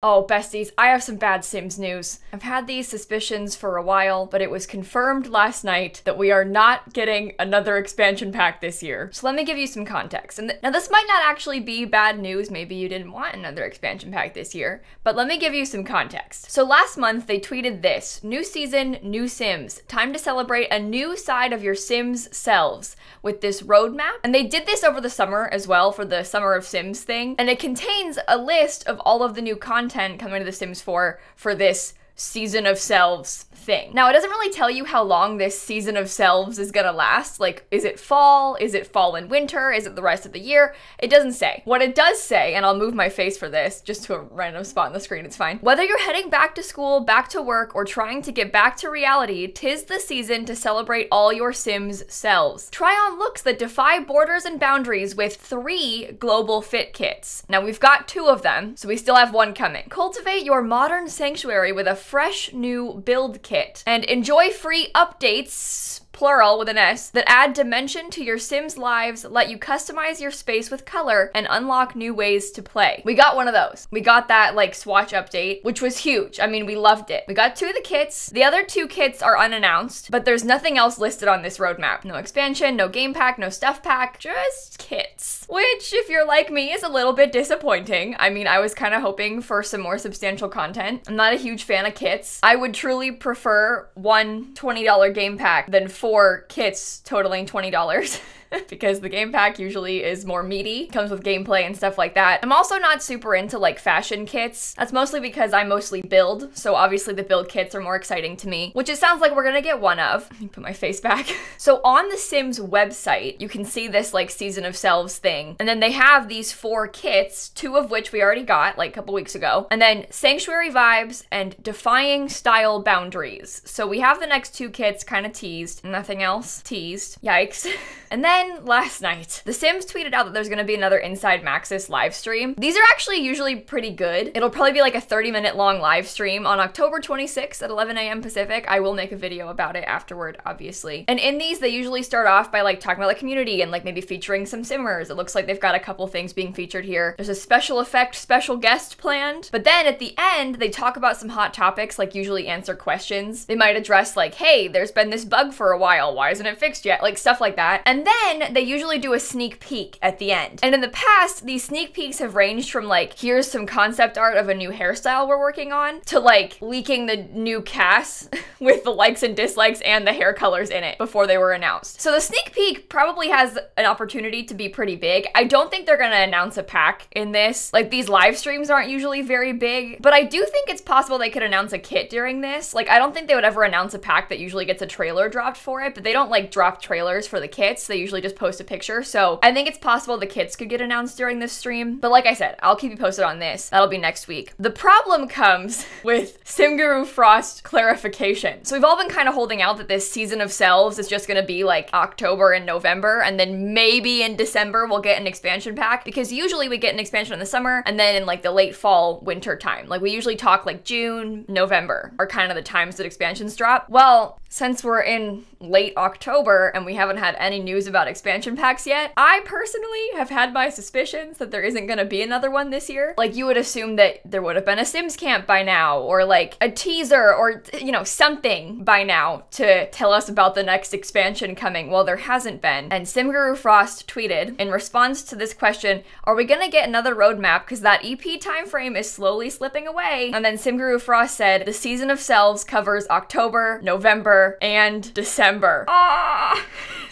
Oh, besties, I have some bad Sims news. I've had these suspicions for a while, but it was confirmed last night that we are not getting another expansion pack this year. So let me give you some context. And th now this might not actually be bad news, maybe you didn't want another expansion pack this year, but let me give you some context. So last month they tweeted this, new season, new Sims, time to celebrate a new side of your Sims selves with this roadmap. And they did this over the summer as well for the Summer of Sims thing, and it contains a list of all of the new content content coming to The Sims 4 for this season of selves thing. Now, it doesn't really tell you how long this season of selves is gonna last. Like, is it fall? Is it fall and winter? Is it the rest of the year? It doesn't say. What it does say, and I'll move my face for this just to a random spot on the screen, it's fine. Whether you're heading back to school, back to work, or trying to get back to reality, tis the season to celebrate all your Sims selves. Try on looks that defy borders and boundaries with three global fit kits. Now, we've got two of them, so we still have one coming. Cultivate your modern sanctuary with a fresh new build kit and enjoy free updates plural with an S, that add dimension to your Sims lives, let you customize your space with color, and unlock new ways to play. We got one of those. We got that like swatch update, which was huge. I mean, we loved it. We got two of the kits. The other two kits are unannounced, but there's nothing else listed on this roadmap. No expansion, no game pack, no stuff pack, just kits. Which, if you're like me, is a little bit disappointing. I mean, I was kind of hoping for some more substantial content. I'm not a huge fan of kits. I would truly prefer one $20 game pack than four four kits totaling $20. because the game pack usually is more meaty, comes with gameplay and stuff like that. I'm also not super into like fashion kits. That's mostly because I mostly build, so obviously the build kits are more exciting to me, which it sounds like we're gonna get one of. Let me put my face back. so on the Sims website, you can see this like season of selves thing, and then they have these four kits, two of which we already got like a couple weeks ago, and then Sanctuary Vibes and Defying Style Boundaries. So we have the next two kits kind of teased, nothing else teased. Yikes. and then then last night, The Sims tweeted out that there's gonna be another Inside Maxis live stream. These are actually usually pretty good. It'll probably be like a 30 minute long live stream on October 26th at 11 a.m. Pacific. I will make a video about it afterward, obviously. And in these, they usually start off by like talking about the community and like maybe featuring some Simmers. It looks like they've got a couple things being featured here. There's a special effect special guest planned. But then at the end, they talk about some hot topics, like usually answer questions. They might address like, hey, there's been this bug for a while. Why isn't it fixed yet? Like stuff like that. And then then they usually do a sneak peek at the end. And in the past, these sneak peeks have ranged from like, here's some concept art of a new hairstyle we're working on, to like leaking the new CAS with the likes and dislikes and the hair colors in it before they were announced. So the sneak peek probably has an opportunity to be pretty big. I don't think they're gonna announce a pack in this. Like these live streams aren't usually very big, but I do think it's possible they could announce a kit during this. Like I don't think they would ever announce a pack that usually gets a trailer dropped for it, but they don't like drop trailers for the kits. They usually just post a picture. So I think it's possible the kits could get announced during this stream. But like I said, I'll keep you posted on this. That'll be next week. The problem comes with SimGuru Frost clarification. So we've all been kind of holding out that this season of selves is just gonna be like October and November, and then maybe in December we'll get an expansion pack because usually we get an expansion in the summer and then in like the late fall, winter time. Like we usually talk like June, November are kind of the times that expansions drop. Well, since we're in late October and we haven't had any news about expansion packs yet, I personally have had my suspicions that there isn't gonna be another one this year. Like, you would assume that there would have been a Sims camp by now, or like a teaser, or, you know, something by now to tell us about the next expansion coming. Well, there hasn't been. And SimGuru Frost tweeted in response to this question Are we gonna get another roadmap? Because that EP time frame is slowly slipping away. And then SimGuru Frost said, The season of selves covers October, November, and December. Ah!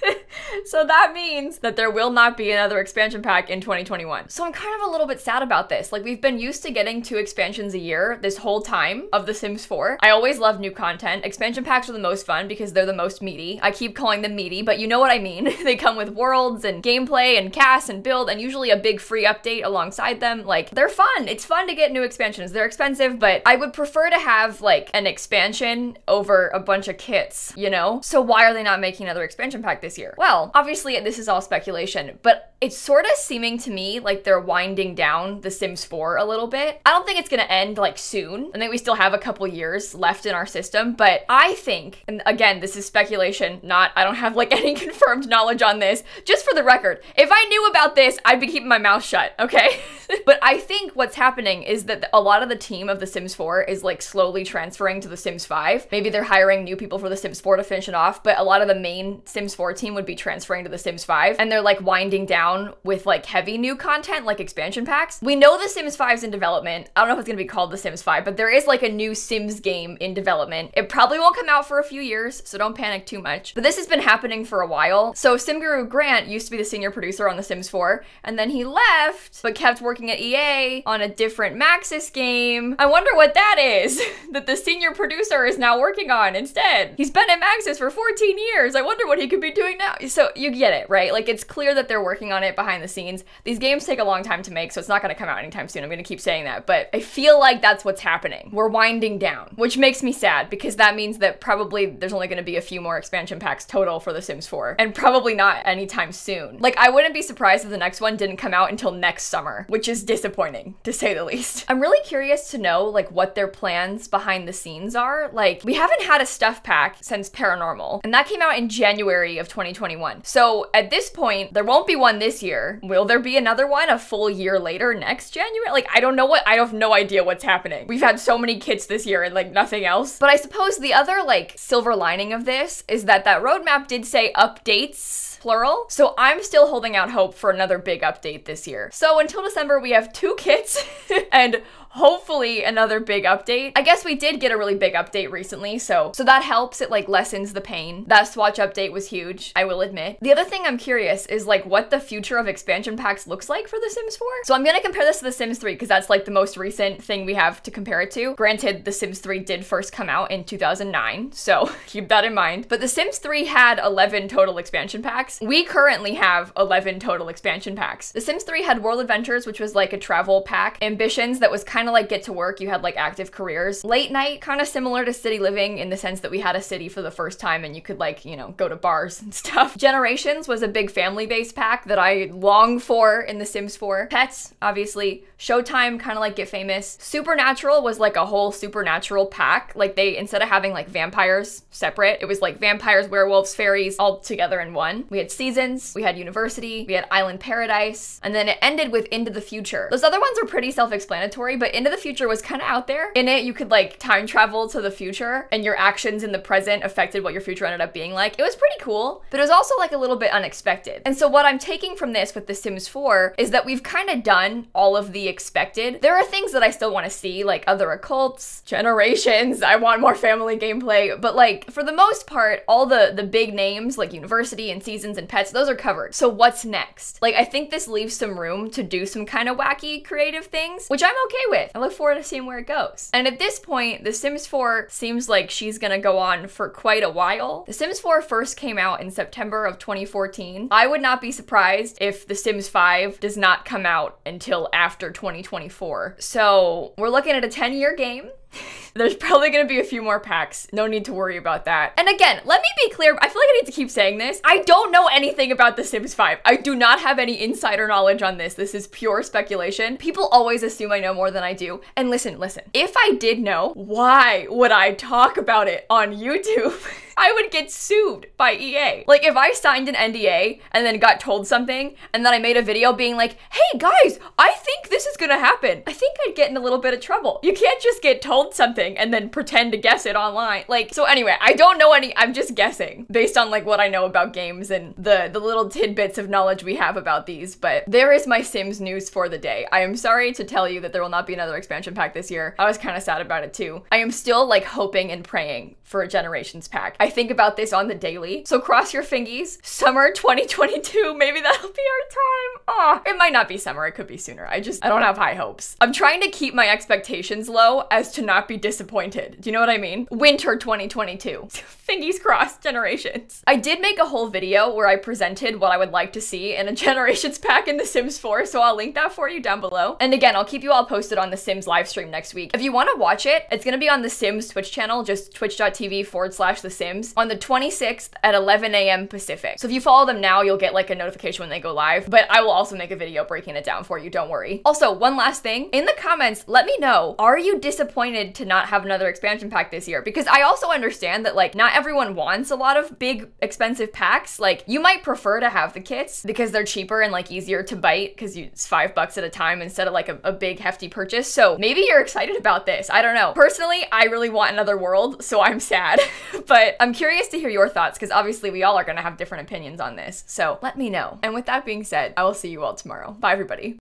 so that means that there will not be another expansion pack in 2021. So I'm kind of a little bit sad about this. Like we've been used to getting two expansions a year this whole time of The Sims 4. I always love new content. Expansion packs are the most fun because they're the most meaty. I keep calling them meaty, but you know what I mean. they come with worlds and gameplay and CAS and build and usually a big free update alongside them. Like they're fun. It's fun to get new expansions. They're expensive, but I would prefer to have like an expansion over a bunch of kits, you know? So why are they not making another expansion pack this year? Well, well. Obviously, this is all speculation, but it's sort of seeming to me like they're winding down The Sims 4 a little bit. I don't think it's gonna end like soon. I think we still have a couple years left in our system, but I think, and again, this is speculation, not, I don't have like any confirmed knowledge on this. Just for the record, if I knew about this, I'd be keeping my mouth shut, okay? but I think what's happening is that a lot of the team of The Sims 4 is like slowly transferring to The Sims 5. Maybe they're hiring new people for The Sims 4 to finish it off, but a lot of the main Sims 4 team would be transferring to The Sims 5, and they're like winding down with like heavy new content like expansion packs. We know The Sims 5 is in development. I don't know if it's gonna be called The Sims 5, but there is like a new Sims game in development. It probably won't come out for a few years, so don't panic too much. But this has been happening for a while. So Sim Guru Grant used to be the senior producer on The Sims 4, and then he left, but kept working at EA on a different Maxis game. I wonder what that is that the senior producer is now working on instead. He's been at Maxis for 14 years. I wonder what he could be doing now. So you get it, right? Like it's clear that they're working on it behind the scenes. These games take a long time to make, so it's not going to come out anytime soon. I'm going to keep saying that, but I feel like that's what's happening. We're winding down, which makes me sad because that means that probably there's only going to be a few more expansion packs total for The Sims 4, and probably not anytime soon. Like, I wouldn't be surprised if the next one didn't come out until next summer, which is disappointing, to say the least. I'm really curious to know, like, what their plans behind the scenes are. Like, we haven't had a stuff pack since Paranormal, and that came out in January of 2021. So at this point, there won't be one this year. Will there be another one a full year later next January? Like, I don't know what, I have no idea what's happening. We've had so many kits this year and like nothing else. But I suppose the other like silver lining of this is that that roadmap did say updates plural. So I'm still holding out hope for another big update this year. So until December, we have two kits and hopefully another big update. I guess we did get a really big update recently, so so that helps. It like lessens the pain. That Swatch update was huge, I will admit. The other thing I'm curious is like what the future of expansion packs looks like for The Sims 4. So I'm gonna compare this to The Sims 3 because that's like the most recent thing we have to compare it to. Granted, The Sims 3 did first come out in 2009, so keep that in mind. But The Sims 3 had 11 total expansion packs. We currently have 11 total expansion packs. The Sims 3 had World Adventures, which was like a travel pack, Ambitions that was kind kind of like get to work, you had like active careers. Late night, kind of similar to city living in the sense that we had a city for the first time and you could like, you know, go to bars and stuff. Generations was a big family based pack that I long for in The Sims 4. Pets, obviously. Showtime, kind of like Get Famous. Supernatural was like a whole supernatural pack. Like they, instead of having like vampires separate, it was like vampires, werewolves, fairies all together in one. We had Seasons, we had University, we had Island Paradise, and then it ended with Into the Future. Those other ones are pretty self explanatory, but into the Future was kind of out there. In it, you could like time travel to the future and your actions in the present affected what your future ended up being like. It was pretty cool, but it was also like a little bit unexpected. And so what I'm taking from this with The Sims 4 is that we've kind of done all of the expected. There are things that I still want to see, like other occults, generations. I want more family gameplay, but like for the most part, all the the big names like University and Seasons and Pets, those are covered. So what's next? Like I think this leaves some room to do some kind of wacky creative things, which I'm okay with with. I look forward to seeing where it goes. And at this point, The Sims 4 seems like she's gonna go on for quite a while. The Sims 4 first came out in September of 2014. I would not be surprised if The Sims 5 does not come out until after 2024. So we're looking at a 10 year game. There's probably gonna be a few more packs. No need to worry about that. And again, let me be clear. I feel like I need to keep saying this. I don't know anything about The Sims 5. I do not have any insider knowledge on this. This is pure speculation. People always assume I know more than I do. And listen, listen. If I did know, why would I talk about it on YouTube? I would get sued by EA. Like if I signed an NDA and then got told something and then I made a video being like, hey guys, I think this is gonna happen. I think I'd get in a little bit of trouble. You can't just get told something and then pretend to guess it online. Like, so anyway, I don't know any, I'm just guessing based on like what I know about games and the, the little tidbits of knowledge we have about these, but there is my Sims news for the day. I am sorry to tell you that there will not be another expansion pack this year. I was kind of sad about it too. I am still like hoping and praying for a Generations pack. I think about this on the daily. So cross your fingies. Summer 2022, maybe that'll be our time. Ah, oh, it might not be summer, it could be sooner. I just, I don't have high hopes. I'm trying to keep my expectations low as to not be disappointed. Do you know what I mean? Winter 2022. fingies crossed, Generations. I did make a whole video where I presented what I would like to see in a Generations pack in The Sims 4, so I'll link that for you down below. And again, I'll keep you all posted on The Sims live stream next week. If you want to watch it, it's to be on The Sims Twitch channel, just twitch.tv TV forward slash The Sims times on the 26th at 11 a.m. Pacific. So if you follow them now, you'll get like a notification when they go live, but I will also make a video breaking it down for you, don't worry. Also, one last thing, in the comments, let me know, are you disappointed to not have another expansion pack this year? Because I also understand that like not everyone wants a lot of big expensive packs. Like you might prefer to have the kits because they're cheaper and like easier to bite because it's five bucks at a time instead of like a, a big hefty purchase. So maybe you're excited about this. I don't know. Personally, I really want another world, so I'm sad. but I'm curious to hear your thoughts because obviously we all are going to have different opinions on this. So let me know. And with that being said, I will see you all tomorrow. Bye, everybody.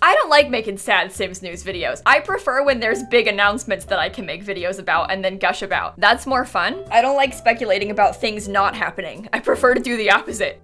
I don't like making sad Sims news videos. I prefer when there's big announcements that I can make videos about and then gush about. That's more fun. I don't like speculating about things not happening. I prefer to do the opposite.